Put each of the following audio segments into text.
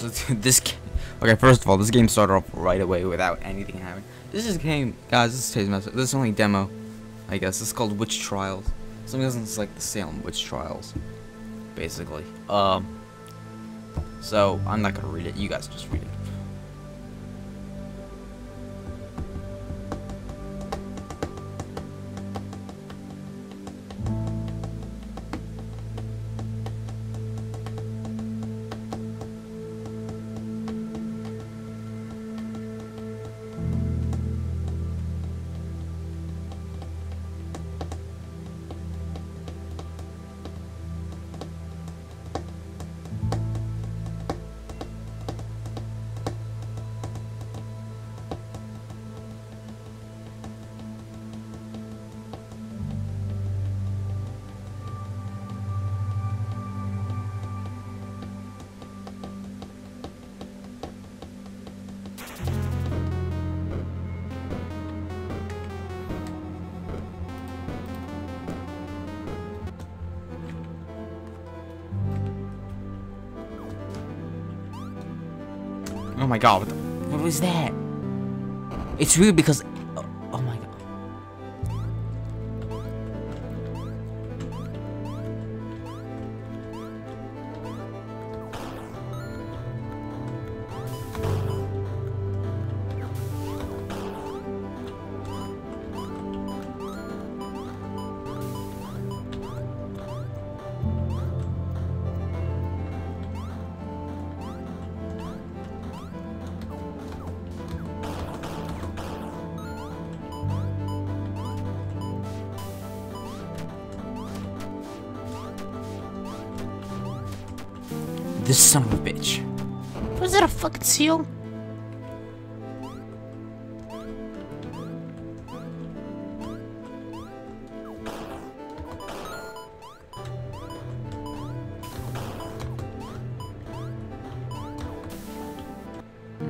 This okay. First of all, this game started off right away without anything happening. This is game, guys. This is today's message. This is only demo, I guess. It's called Witch Trials. Some reason it's like the Salem Witch Trials, basically. Um. So I'm not gonna read it. You guys just read it. Oh my god, what, the, what was that? It's weird because. This son of a bitch. Was that a fucking seal?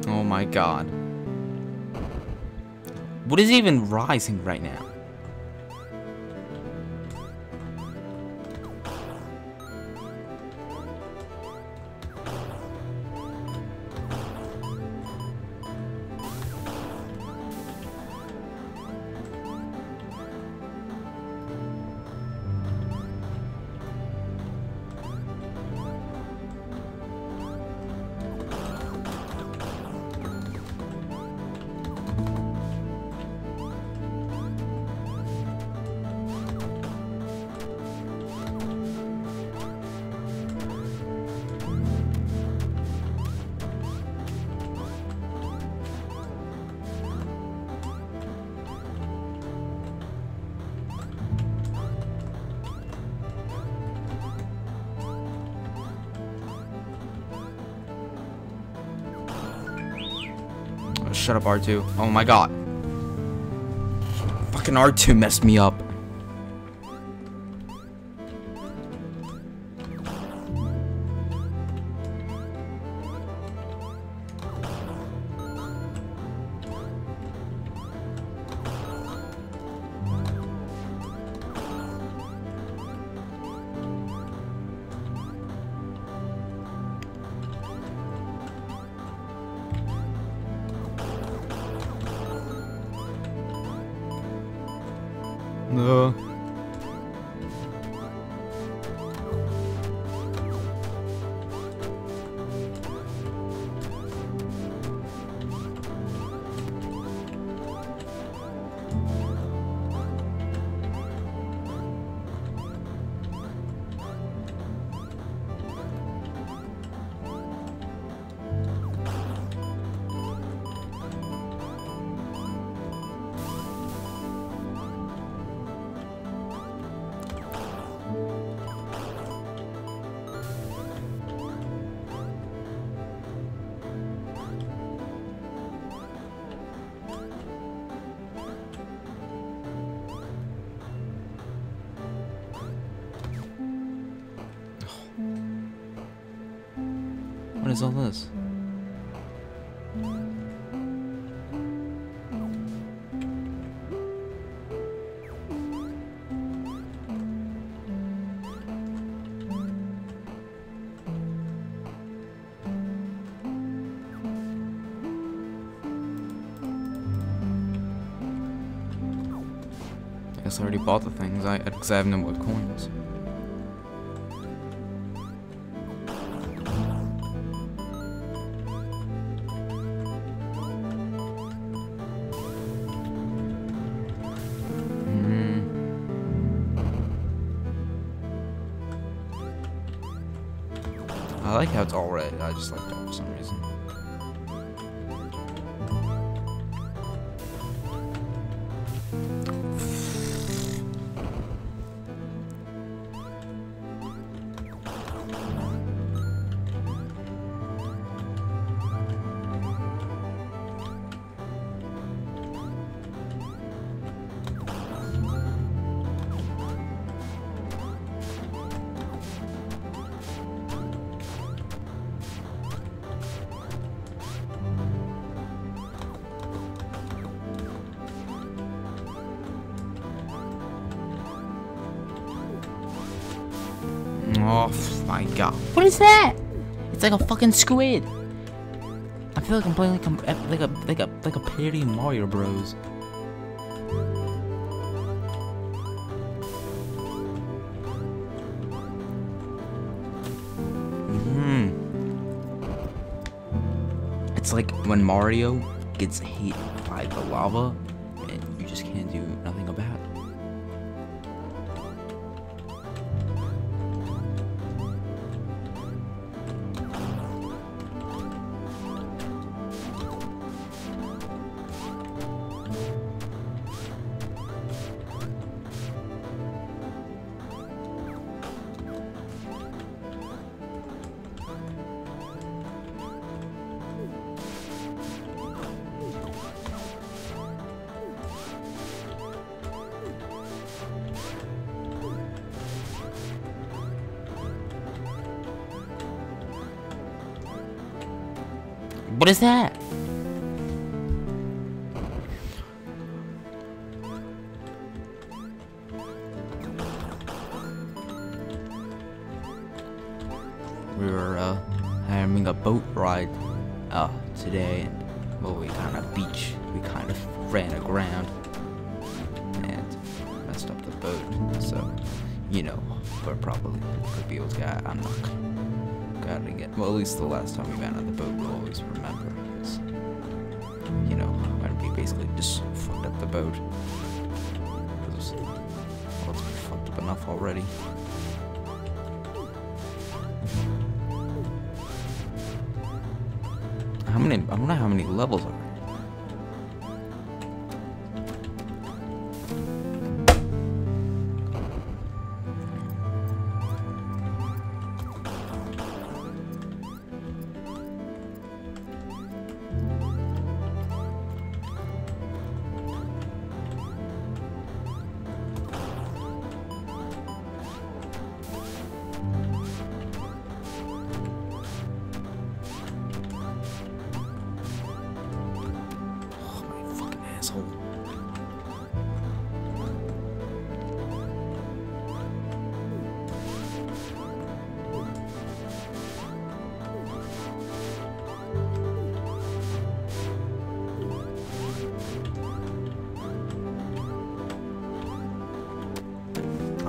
Oh my god. What is even rising right now? Shut up, R2. Oh my god. Fucking R2 messed me up. No. What is all this? I already bought the things, I, because I have no more coins. I like how it's all red. I just like that for some reason. Oh my god. What is that? It's like a fucking squid. I feel like I'm playing like a like a like a like a parody of Mario Bros. Hmm. It's like when Mario gets hit by the lava and you just can't do nothing What is that? we were uh, having a boat ride uh, today, and well, we kind of beach, we kind of ran aground and messed up the boat. So, you know, we're probably could be get. I'm not gonna get. Well, at least the last time we ran on the boat, we'll always remember. 'cause, you know, when we basically just fucked up the boat. 'Cause, well, it's been fucked up enough already. How many? I don't know how many levels are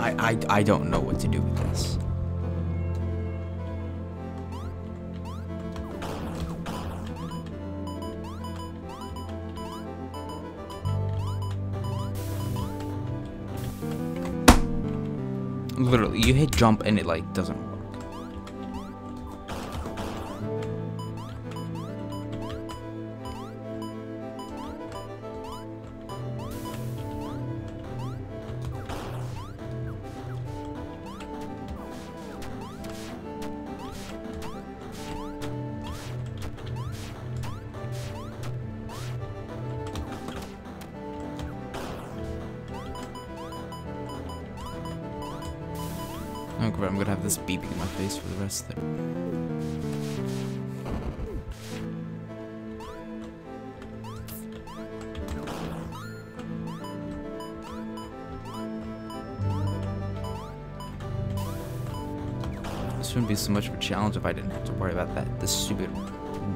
I, I, I don't know what to do with this. Literally, you hit jump and it like doesn't Oh I'm gonna have this beeping in my face for the rest of the This wouldn't be so much of a challenge if I didn't have to worry about that this stupid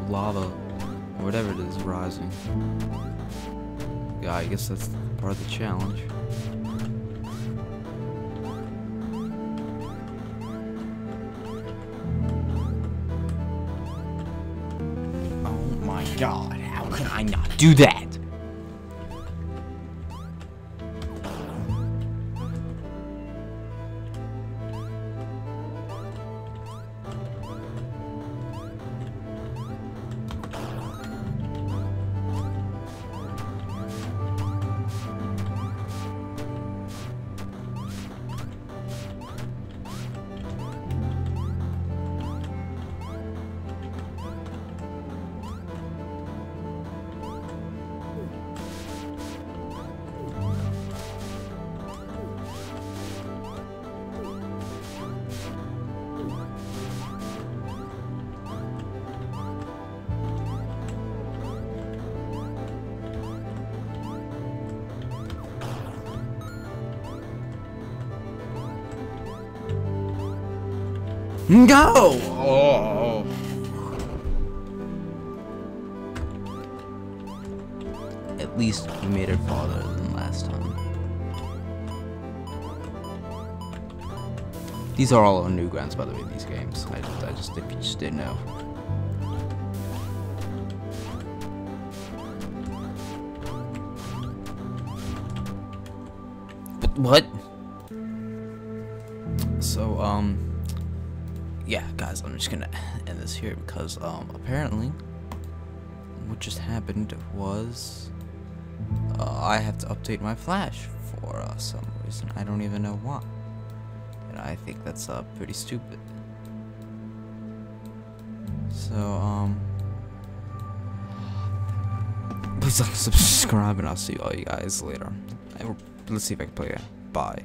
lava or whatever it is rising. Yeah, I guess that's part of the challenge. God, how can I not do that? Go! Oh. At least we made it farther than last time. These are all Newgrounds, by the way, these games. I, I just, if you just didn't know. But what? Guys, I'm just gonna end this here because, um, apparently, what just happened was, uh, I have to update my Flash for uh, some reason. I don't even know why. And I think that's, uh, pretty stupid. So, um, please like, subscribe, and I'll see all you guys later. Let's see if I can play it. Bye.